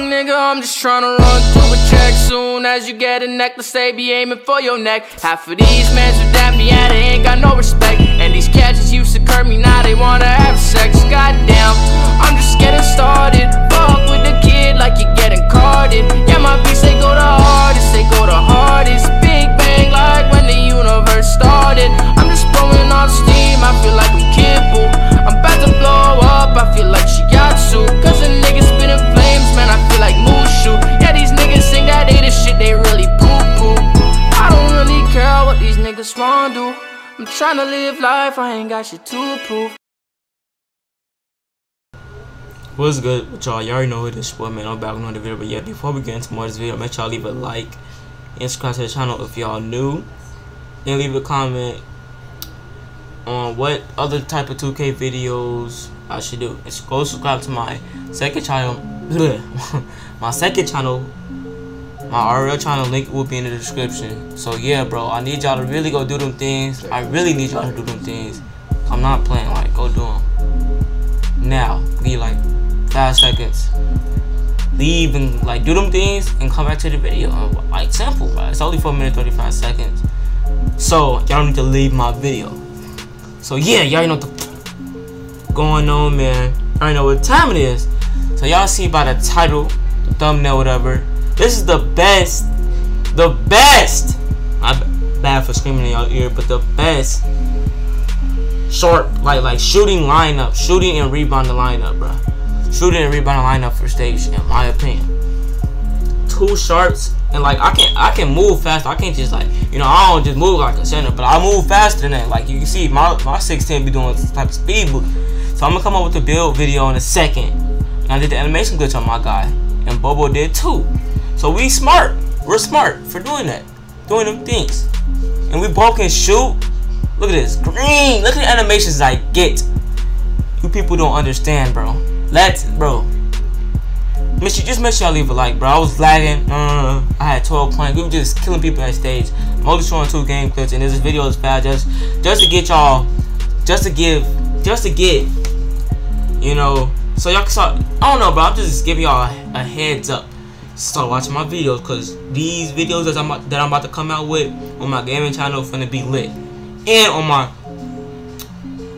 young nigga, I'm just trying to run through a check. Soon as you get a necklace, they be aiming for your neck. Half of these men who damn me yeah, they ain't got no respect. And these catches tryna live life, I ain't got shit to prove. What's good with y'all? Y'all already know who this boy man. I'm back on the video, but yeah, before we get into more of this video, make sure y'all leave a like and subscribe to the channel if y'all new, and leave a comment on what other type of 2K videos I should do. And go subscribe to my second channel. my second channel, my RL channel link will be in the description. So yeah, bro, I need y'all to really go do them things. I really need y'all to do them things. I'm not playing. Like, go do them now. Be like five seconds. Leave and like do them things and come back to the video. Uh, like simple, bro. It's only four minutes thirty five seconds. So y'all need to leave my video. So yeah, y'all know what going on, man. I know what time it is. So y'all see by the title, thumbnail, whatever. This is the best, the best. I'm bad for screaming in y'all ear, but the best short, like like shooting lineup, shooting and rebounding lineup, bro. Shooting and rebounding lineup for stage, in my opinion. Two sharps and like I can I can move fast. I can't just like you know I don't just move like a center, but I move faster than that. Like you can see, my my 16 be doing this type of speed boost. So I'm gonna come up with a build video in a second. And I did the animation glitch on my guy, and Bobo did too. So we smart. We're smart for doing that, doing them things, and we both can shoot. Look at this green. Look at the animations I get. You people don't understand, bro. Let's, bro. Make sure, just make sure I leave a like, bro. I was lagging. Uh, I had 12 points. We were just killing people at stage. I'm only showing two game clips, and this video is bad just, just to get y'all, just to give, just to get, you know, so y'all can start. I don't know, bro. I'm just giving y'all a, a heads up. Start watching my videos, cause these videos that I'm that I'm about to come out with on my gaming channel finna be lit, and on my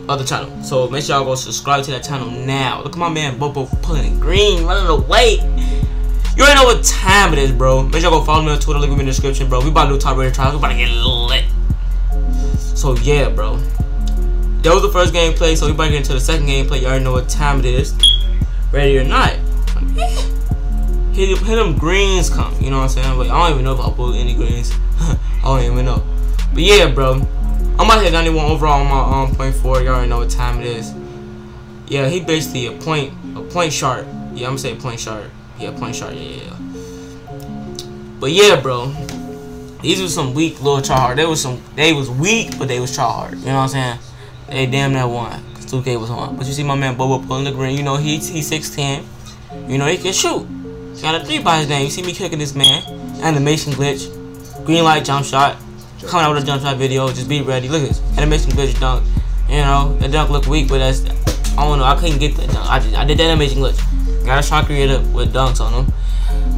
other channel. So make sure y'all go subscribe to that channel now. Look at my man Bobo pulling green, running away. You already know what time it is, bro. Make sure y'all go follow me on Twitter, link in the description, bro. We about to do top rated trials. We about to get lit. So yeah, bro. That was the first gameplay, so we about to get into the second gameplay. You already know what time it is. Ready or not. Hit, hit them greens come, you know what I'm saying? But I don't even know if I'll pull any greens. I don't even know. But yeah, bro. I'm about to hit 91 overall on my um point four. You already know what time it is. Yeah, he basically a point a point sharp. Yeah, I'm gonna say point sharp. Yeah, point sharp. Yeah, yeah. But yeah, bro. These were some weak little try hard. They was some they was weak, but they was try hard. You know what I'm saying? They damn that one. Cause 2K was on. But you see my man Bobo pulling the green. You know he's he's 6'10. You know he can shoot. Got a three by his name. You see me kicking this man. Animation glitch. Green light jump shot coming out with a jump shot video. Just be ready. Look at this animation glitch dunk. You know, the dunk look weak, but that's I don't know. I couldn't get that dunk. I just I did the animation glitch. Got a shot creator with dunks on him.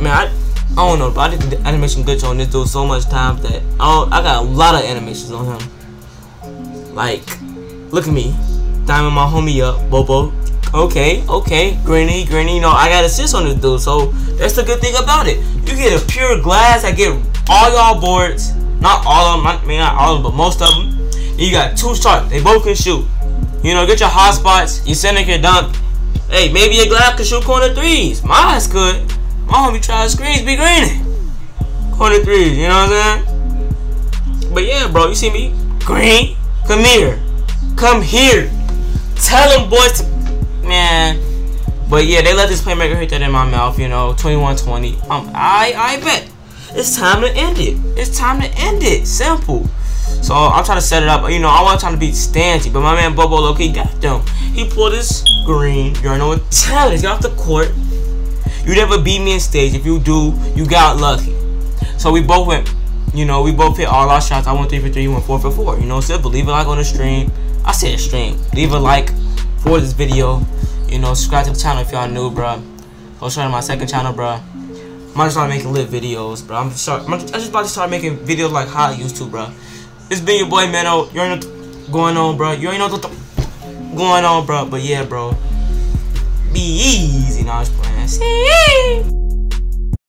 Man, I I don't know, but I did the animation glitch on this dude so much times that I I got a lot of animations on him. Like, look at me, diamond my homie up, Bobo. Okay, okay, Granny, Granny. You know, I got assists on this dude, so that's the good thing about it. You get a pure glass. I get all y'all boards. Not all of them, I mean not all of them, but most of them. You got two sharps. They both can shoot. You know, get your hot spots. You send it your dunk. Hey, maybe your glass can shoot corner threes. Mine's good. My homie tries screens be Granny. Corner threes, you know what I'm saying? But yeah, bro, you see me? Green, come here. Come here. Tell them boys to man. But yeah, they let this playmaker hit that in my mouth, you know, 21-20. Um, I I bet. It's time to end it. It's time to end it. Simple. So I'm trying to set it up. You know, I want trying to beat Stanty, but my man Bobo Loki got them. He pulled his green. You know what talent. He got off the court. You never beat me in stage. If you do, you got lucky. So we both went. You know, we both hit all our shots. I went three for three. You went four for four. You know, simple. Leave a like on the stream. I said stream. Leave a like for this video. You know, subscribe to the channel if y'all new, bro. I'll start my second channel, bro. I'm to start making lit videos, bro. I'm start. I'm just about to start making videos like how I used to, bro. It's been your boy Mano. Oh, you already know going on, bro. You already know going on, bro. But yeah, bro. Be easy, now. I'm just playing. See.